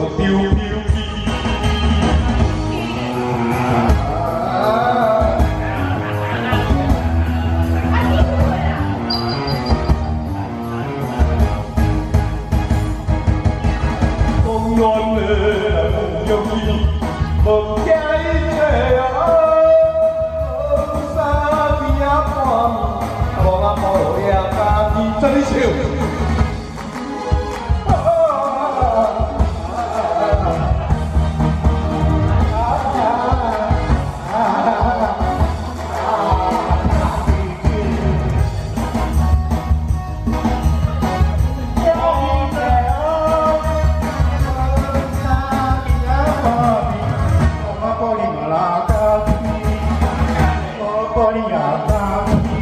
无丢丢气，啊！我干嘞，丢气，无行伊个啊！三更啊半暝，无啊无要打起针烧。Gloria Patri.